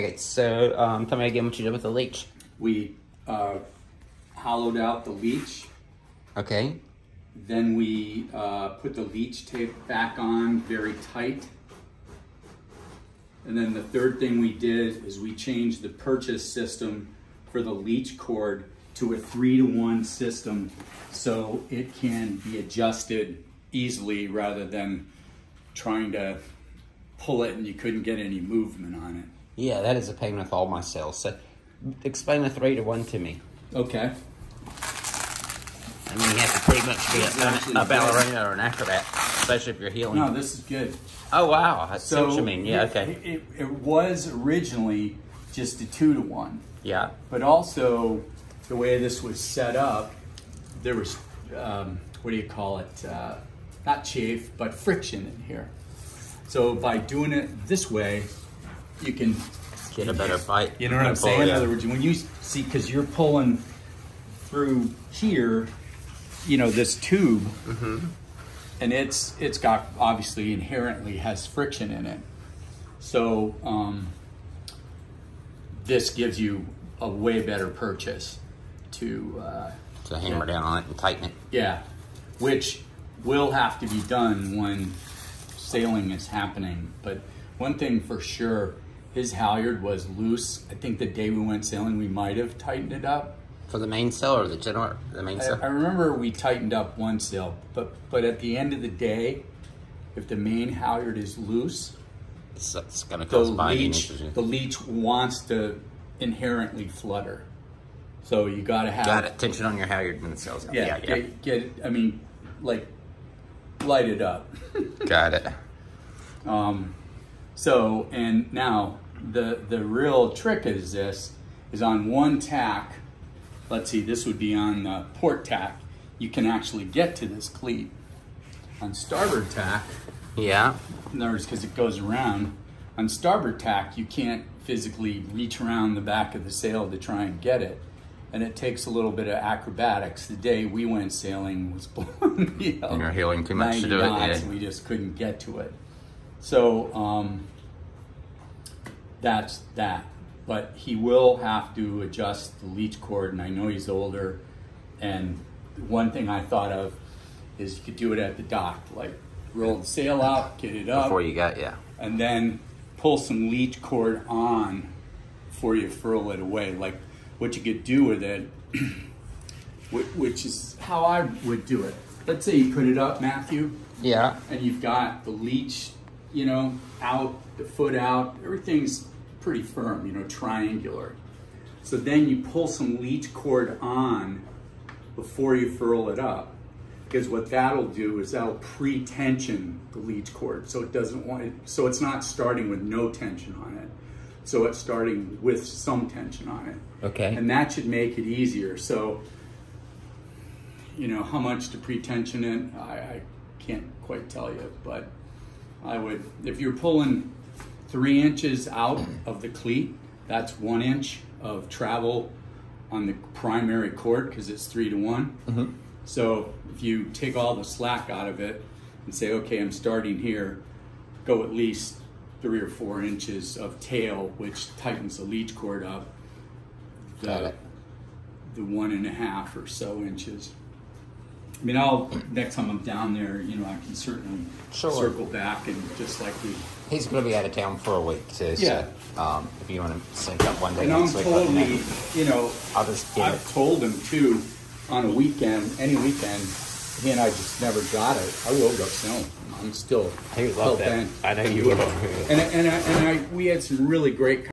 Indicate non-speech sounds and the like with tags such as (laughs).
Okay, so um, tell me again what you did with the leech. We uh, hollowed out the leech. Okay. Then we uh, put the leech tape back on very tight. And then the third thing we did is we changed the purchase system for the leech cord to a three to one system so it can be adjusted easily rather than trying to pull it and you couldn't get any movement on it. Yeah, that is a pain with all my cells. So explain the three to one to me. Okay. I mean, you have to pretty much be a, a ballerina or an acrobat, especially if you're heeling. No, this is good. Oh, wow. I see what you mean. Yeah, it- okay. It, it was originally just a two to one. Yeah. But also, the way this was set up, there was, um, what do you call it? Uh, not chafe, but friction in here. So by doing it this way, you can Get a better bite. You know what I'm Pull, saying? In other words, when you see, because you're pulling through here, you know this tube, Mm-hmm. and it's it's got obviously inherently has friction in it. So um, this gives you a way better purchase to uh, To hammer down on it and tighten it. yeah, which will have to be done when sailing is happening. But one thing for sure, his halyard was loose. I think the day we went sailing, we might have tightened it up. For the main sail or the general? The main I. I remember we tightened up one sail, but but at the end of the day, if the main halyard is loose, It's, it's going to the cause leech the leech wants to inherently flutter. So you got to have Got it. Tension on your halyard and the sails. Yeah, yeah. yeah. Get, get I mean, like light it up. Got it. (laughs) Um, so, and now the the real trick is this is on one tack. Let's see, this would be on the port tack. You can actually get to this cleat. On starboard tack, Yeah. in other words, because it goes around. On starboard tack, you can't physically reach around the back of the sail to try and get it. And it takes a little bit of acrobatics. The day we went sailing was (laughs) blowing up. And you're heeling too much to do it, yeah. we just couldn't get to it. So um, that's that. But he will have to adjust the leech cord, and I know he's older. And one thing I thought of is you could do it at the dock, like roll the sail out, get it up, Before you got, yeah. and then pull some leech cord on before you furl it away. Like what you could do with it, (clears throat) which is how I would do it. Let's say you put it up, Matthew, Yeah. and you've got the leech, you know, out, the foot out, everything's pretty firm, you know, triangular. So then you pull some leech cord on before you furl it up. Because what that'll do is that'll pre-tension the leech cord. So it doesn't want it, so it's not starting with no tension on it. So it's starting with some tension on it. Okay. And that should make it easier. So, you know, how much to pre-tension it, I, I can't quite tell you, but I would, if you're pulling three inches out of the cleat, that's one inch of travel on the primary cord because it's three to one. Mm-hmm. So if you take all the slack out of it and say, okay, I'm starting here, go at least three or four inches of tail, which tightens the leech cord up. Got The, it. the one and a half or so inches. I mean, I'll next time I'm down there, you know, I can certainly Sure. circle back and just like we. He's going to be out of town for a week, too. Yeah. So, um, if you want to sync up one day And I'm next week, let me know. totally, you know, I'll just get I've it. told him too, on a weekend, any weekend, he and I just never got it. I will go sailing. I'm still He would hell love that. bent. I know you (laughs) will. And and I, and I, we had some really great